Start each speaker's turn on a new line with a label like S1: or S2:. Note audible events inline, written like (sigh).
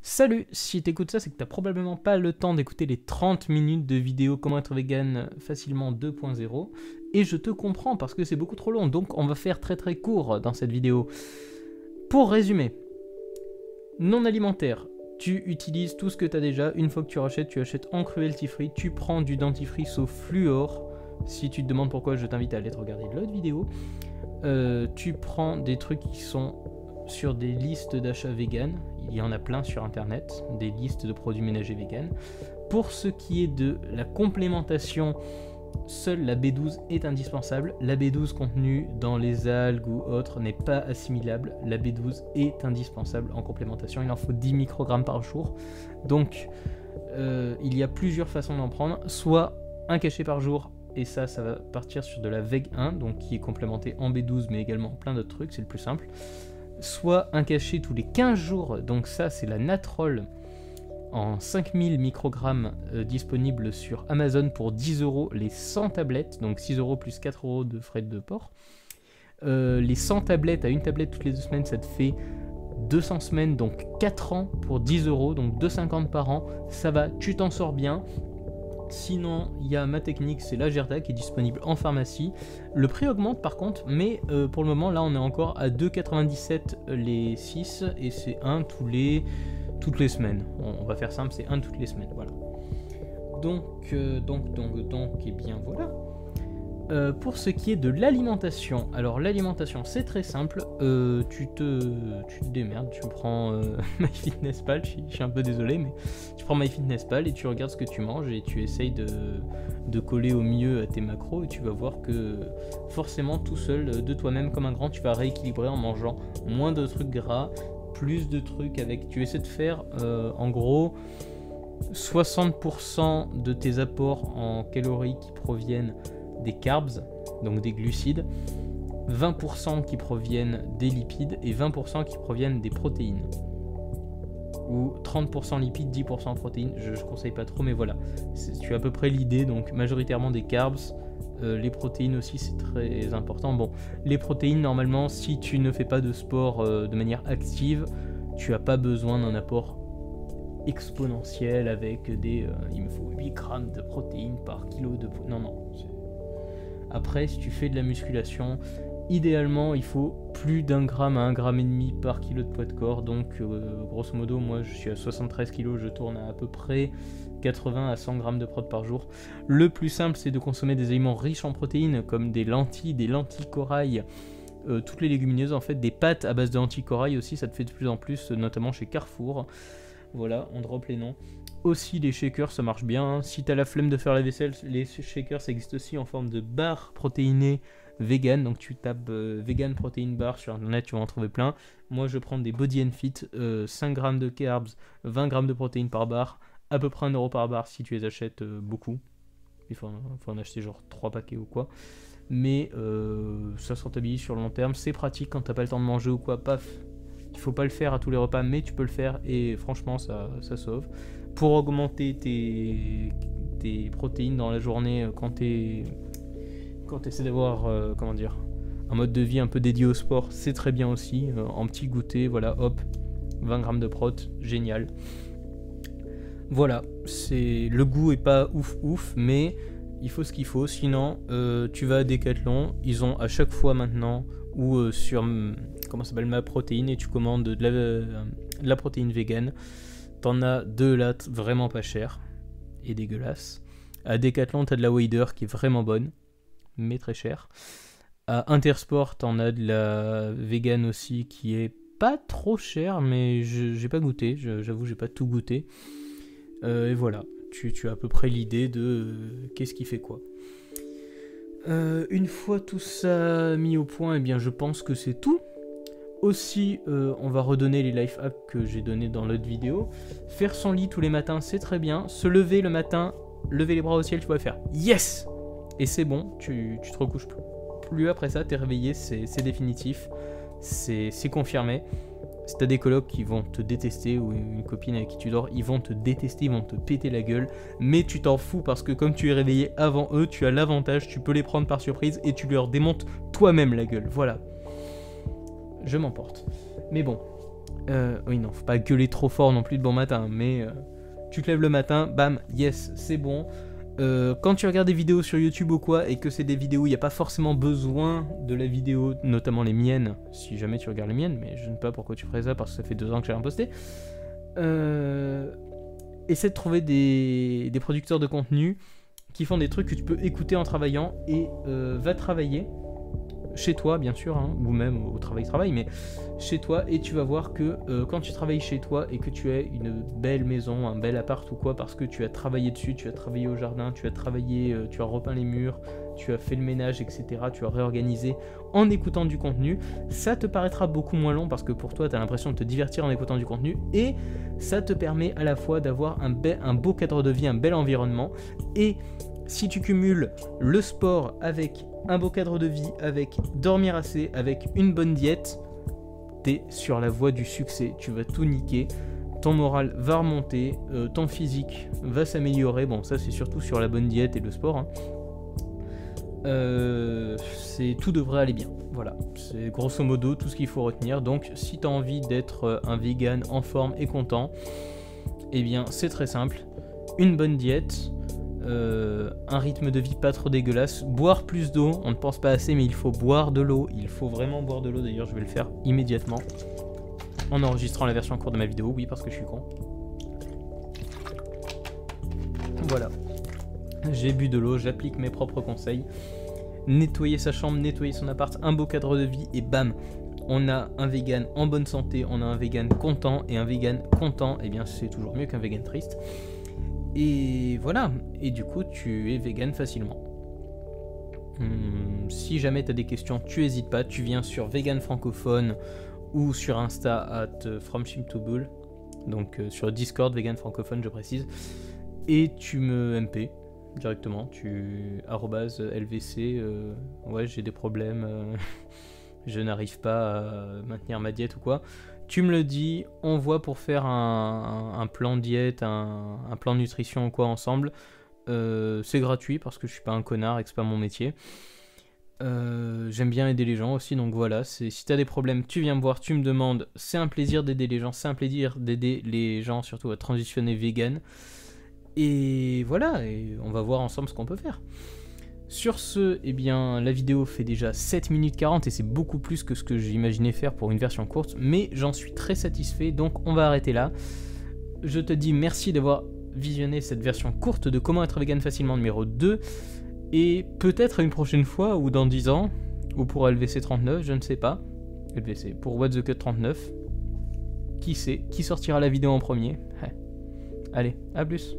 S1: Salut, si t'écoutes ça, c'est que t'as probablement pas le temps d'écouter les 30 minutes de vidéo Comment être vegan facilement 2.0. Et je te comprends parce que c'est beaucoup trop long, donc on va faire très très court dans cette vidéo. Pour résumer, non alimentaire, tu utilises tout ce que tu as déjà. Une fois que tu rachètes, tu achètes en cruelty free. Tu prends du dentifrice au fluor. Si tu te demandes pourquoi, je t'invite à aller te regarder l'autre vidéo. Euh, tu prends des trucs qui sont sur des listes d'achat vegan. Il y en a plein sur internet, des listes de produits ménagers vegan. Pour ce qui est de la complémentation, seule la B12 est indispensable. La B12 contenue dans les algues ou autres n'est pas assimilable. La B12 est indispensable en complémentation. Il en faut 10 microgrammes par jour. Donc, euh, il y a plusieurs façons d'en prendre. Soit un cachet par jour et ça, ça va partir sur de la VEG 1, donc qui est complémenté en B12, mais également plein d'autres trucs, c'est le plus simple. Soit un cachet tous les 15 jours, donc ça, c'est la Natrol en 5000 microgrammes euh, disponible sur Amazon pour 10 euros les 100 tablettes, donc 6 euros plus 4 euros de frais de port. Euh, les 100 tablettes à une tablette toutes les deux semaines, ça te fait 200 semaines, donc 4 ans pour 10 euros, donc 2,50 par an. Ça va, tu t'en sors bien. Sinon, il y a ma technique, c'est la Gerda qui est disponible en pharmacie. Le prix augmente par contre, mais euh, pour le moment, là, on est encore à 2,97 les 6 et c'est un tous les toutes les semaines. On, va faire simple, c'est un toutes les semaines, voilà. Donc, euh, donc, donc, donc, et bien voilà. Euh, pour ce qui est de l'alimentation, alors l'alimentation c'est très simple, euh, tu, te, démerdes, tu prends (laughs) MyFitnessPal, je, je suis un peu désolé, mais tu prends MyFitnessPal et tu regardes ce que tu manges et tu essayes de, de coller au mieux à tes macros et tu vas voir que forcément tout seul, de toi-même comme un grand, tu vas rééquilibrer en mangeant moins de trucs gras, plus de trucs avec. Tu essaies de faire euh, en gros 60% de tes apports en calories qui proviennent des carbs, donc des glucides, 20% qui proviennent des lipides et 20% qui proviennent des protéines. Ou 30% lipides, 10% protéines, je, je conseille pas trop, mais voilà. Tu à peu près l'idée, donc majoritairement des carbs, euh, les protéines aussi, c'est très important. Bon, les protéines, normalement, si tu ne fais pas de sport euh, de manière active, tu n'as pas besoin d'un apport exponentiel avec des. Euh, il me faut 8 grammes de protéines par kilo de. Non, non. Après, si tu fais de la musculation, idéalement, il faut plus d'un gramme à un gramme et demi par kilo de poids de corps. Donc, grosso modo, moi, je suis à 73 kg, je tourne à à peu près 80 à 100 grammes de prot par jour. Le plus simple, c'est de consommer des aliments riches en protéines, comme des lentilles, des lentilles corail, euh, toutes les légumineuses en fait, des pâtes à base de lentilles corail aussi, ça te fait de plus en plus, notamment chez Carrefour. Voilà, on drop les noms. Aussi, les shakers, ça marche bien. Si tu as la flemme de faire la vaisselle, les shakers, ça existe aussi en forme de barres protéinées vegan. Donc tu tapes euh, vegan protein bar sur internet, tu vas en trouver plein. Moi, je prends des Body and Fit, 5 euh, grammes de carbs, 20 grammes de protéines par barre à peu près 1 euro par barre si tu les achètes euh, beaucoup. Il faut, en acheter genre 3 paquets ou quoi. Mais ça se rentabilise sur le long terme. C'est pratique quand t'as pas le temps de manger ou quoi. Paf, il faut pas le faire à tous les repas, mais tu peux le faire et franchement ça, ça sauve. Pour augmenter tes, tes protéines dans la journée euh, quand tu quand essaies d'avoir comment dire un mode de vie un peu dédié au sport, c'est très bien aussi. en petit goûter, voilà, hop, 20 grammes de prot, génial. Voilà, c'est le goût est pas ouf ouf, mais il faut ce qu'il faut. Sinon, euh, tu vas à Decathlon, ils ont à chaque fois maintenant ou euh, sur hum, comment s'appelle ma protéine et tu commandes de la, euh, protéine vegan. T'en as deux là vraiment pas cher et dégueulasse. À Decathlon, t'as de la Wader qui est vraiment bonne, mais très chère. À Intersport, t'en as de la vegan aussi qui est pas trop chère, mais j'ai pas goûté. J'avoue, j'ai pas tout goûté. Et voilà, tu, as à peu près l'idée de euh, qu'est-ce qui fait quoi. Euh, une fois tout ça mis au point, eh bien je pense que c'est tout. Aussi, on va redonner les life hacks que j'ai donnés dans l'autre vidéo. Faire son lit tous les matins, c'est très bien. Se lever le matin, lever les bras au ciel, tu vas faire yes Et c'est bon, tu, tu te recouches plus. Plus après ça, t'es réveillé, c'est définitif, c'est confirmé. Si t'as des colocs qui vont te détester ou une copine avec qui tu dors, ils vont te détester, ils vont te péter la gueule. Mais tu t'en fous parce que comme tu es réveillé avant eux, tu as l'avantage, tu peux les prendre par surprise et tu leur démontes toi-même la gueule. Voilà. Je m'emporte. Mais bon, Euh, oui, non, faut pas gueuler trop fort non plus de bon matin, mais euh, tu te lèves le matin, bam, yes, c'est bon. Euh, quand tu regardes des vidéos sur YouTube ou quoi, et que c'est des vidéos où il n'y a pas forcément besoin de la vidéo, notamment les miennes, si jamais tu regardes les miennes, mais je ne sais pas pourquoi tu ferais ça parce que ça fait deux ans que j'ai rien posté. Euh, essaie de trouver des, producteurs de contenu qui font des trucs que tu peux écouter en travaillant et euh, va travailler chez toi bien sûr hein, ou même au travail travail mais chez toi et tu vas voir que euh, quand tu travailles chez toi et que tu as une belle maison un bel appart ou quoi parce que tu as travaillé dessus tu as travaillé au jardin tu as travaillé euh, tu as repeint les murs tu as fait le ménage etc tu as réorganisé en écoutant du contenu ça te paraîtra beaucoup moins long parce que pour toi tu as l'impression de te divertir en écoutant du contenu et ça te permet à la fois d'avoir un, un beau cadre de vie un bel environnement et si tu cumules le sport avec un beau cadre de vie, avec dormir assez, avec une bonne diète, t'es sur la voie du succès. Tu vas tout niquer. Ton moral va remonter, euh, ton physique va s'améliorer. Bon, ça c'est surtout sur la bonne diète et le sport. hein. Euh, tout devrait aller bien. Voilà, c'est grosso modo tout ce qu'il faut retenir. Donc, si tu envie d'être euh, un vegan en forme et content, eh bien, c'est très simple. Une bonne diète, euh, un rythme de vie pas trop dégueulasse, boire plus d'eau, on ne pense pas assez mais il faut boire de l'eau, il faut vraiment boire de l'eau. D'ailleurs je vais le faire immédiatement. En enregistrant la version courte de ma vidéo, oui parce que je suis con. Voilà, j'ai bu de l'eau, j'applique mes propres conseils, nettoyer sa chambre, nettoyer son appart, un beau cadre de vie et bam. On a un vegan en bonne santé, on a un vegan content et un vegan content, et eh bien c'est toujours mieux qu'un vegan triste. Et voilà, et du coup tu es vegan facilement. Hum, si jamais tu as des questions, tu hésites pas, tu viens sur vegan francophone ou sur Insta at fromshimtobull, donc euh, sur Discord vegan francophone je précise, et tu me MP directement, tu arrobase lvc, euh, ouais j'ai des problèmes, euh, (laughs) je n'arrive pas à maintenir ma diète ou quoi tu me le dis, on voit pour faire un, plan diète, un, un plan nutrition ou quoi ensemble. Euh, c'est gratuit parce que je suis pas un connard et que c'est pas mon métier. Euh, J'aime bien aider les gens aussi, donc voilà. Si t'as des problèmes, tu viens me voir, tu me demandes. C'est un plaisir d'aider les gens, c'est un plaisir d'aider les gens surtout à transitionner vegan. Et voilà, on va voir ensemble ce qu'on peut faire. Sur ce, eh bien, la vidéo fait déjà 7 minutes 40 et c'est beaucoup plus que ce que j'imaginais faire pour une version courte, mais j'en suis très satisfait, donc on va arrêter là. Je te dis merci d'avoir visionné cette version courte de Comment être vegan facilement numéro 2, et peut-être une prochaine fois, ou dans 10 ans, ou pour LVC 39, je ne sais pas. LVC, pour What the Cut 39. Qui sait Qui sortira la vidéo en premier? (laughs) Allez, à plus